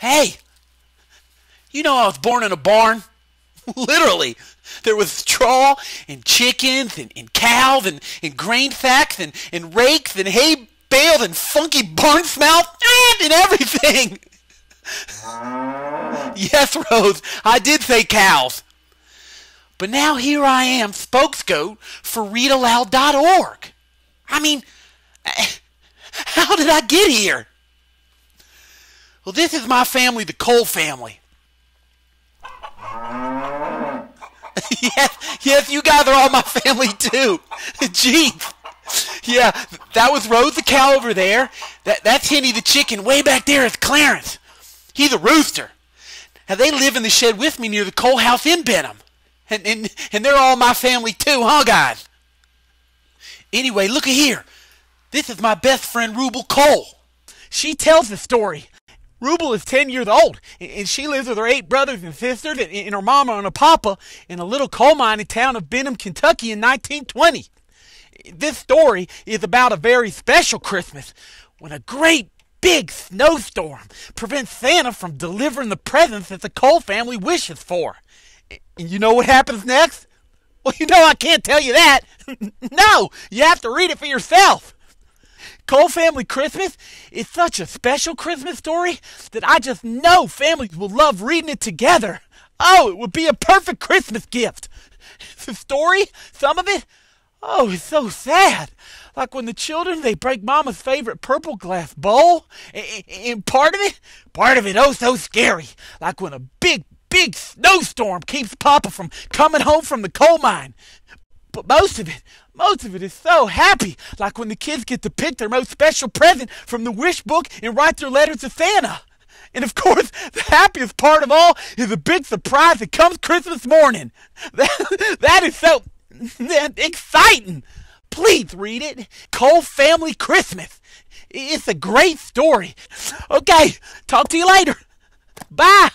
Hey, you know I was born in a barn. Literally. There was straw and chickens and, and cows and, and grain sacks and, and rakes and hay bales and funky barn smell and everything. yes, Rose, I did say cows. But now here I am, spokesgoat for readaloud.org. I mean, how did I get here? Well, this is my family, the Cole family. yes, yes, you guys are all my family too. Jeez. Yeah, that was Rose the cow over there. That that's Henny the chicken. Way back there is Clarence. He's a rooster. Now they live in the shed with me near the coal house in Benham. And and, and they're all my family too, huh guys? Anyway, look at here. This is my best friend Rubel Cole. She tells the story. Rubel is 10 years old, and she lives with her eight brothers and sisters and her mama and her papa in a little coal mining town of Benham, Kentucky in 1920. This story is about a very special Christmas when a great big snowstorm prevents Santa from delivering the presents that the Cole family wishes for. And you know what happens next? Well, you know I can't tell you that. no, you have to read it for yourself. Cole Family Christmas is such a special Christmas story that I just know families will love reading it together. Oh, it would be a perfect Christmas gift. The story, some of it, oh, it's so sad. Like when the children they break Mama's favorite purple glass bowl, and part of it, part of it, oh, so scary. Like when a big, big snowstorm keeps Papa from coming home from the coal mine. But most of it, most of it is so happy, like when the kids get to pick their most special present from the wish book and write their letters to Santa. And of course, the happiest part of all is the big surprise that comes Christmas morning. That, that is so exciting. Please read it. Cole Family Christmas. It's a great story. Okay, talk to you later. Bye.